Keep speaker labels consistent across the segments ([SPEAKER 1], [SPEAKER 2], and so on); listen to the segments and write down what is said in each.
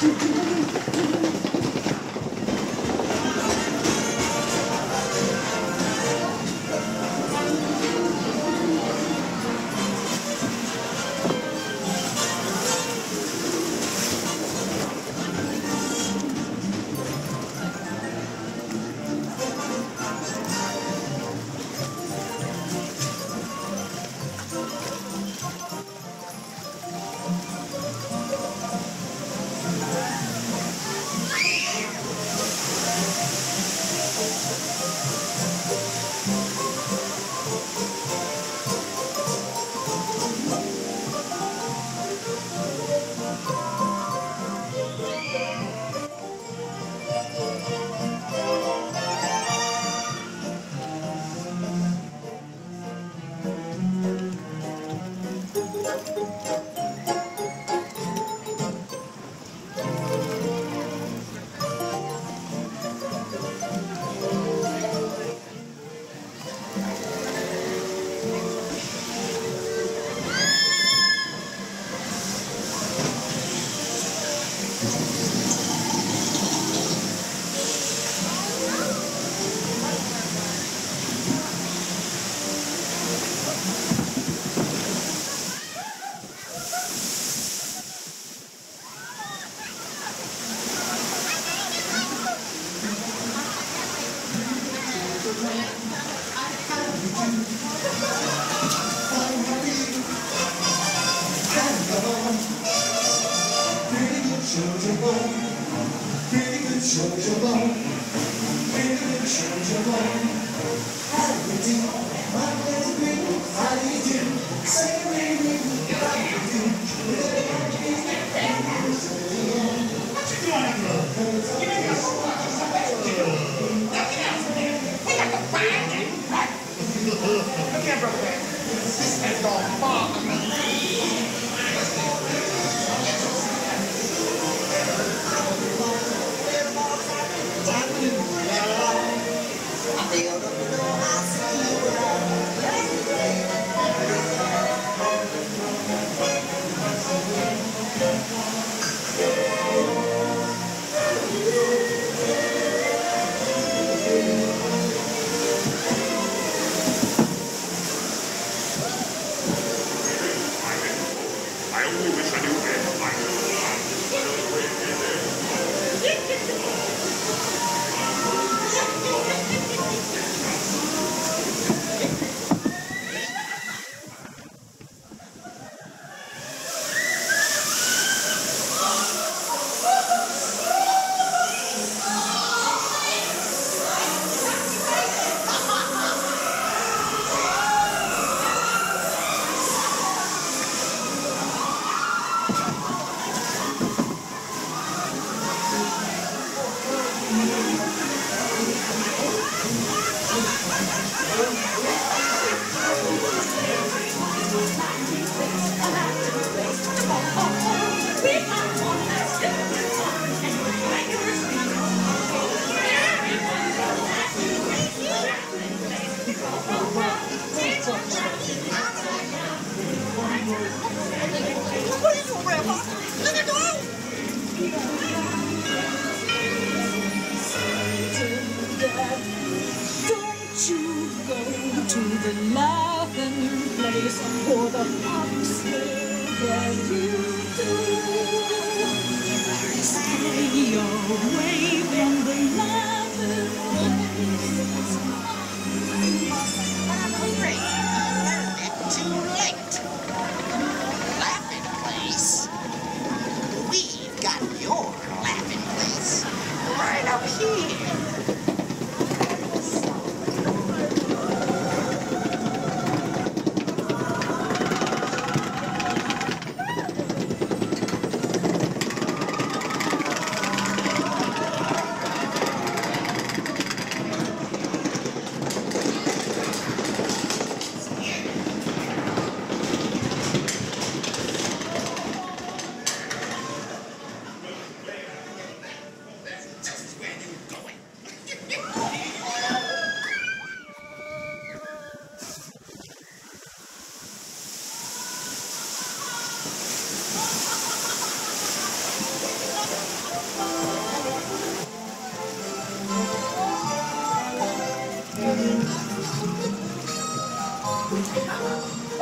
[SPEAKER 1] ちょっと! change of love, baby, change of
[SPEAKER 2] love,
[SPEAKER 1] baby, change of love. How do you do? My baby, how do you do? Say, baby.
[SPEAKER 2] I I
[SPEAKER 1] to the laughing place for the fox that you do. Stay away from the laughing place. I'm hungry.
[SPEAKER 2] Too late.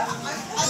[SPEAKER 2] I'm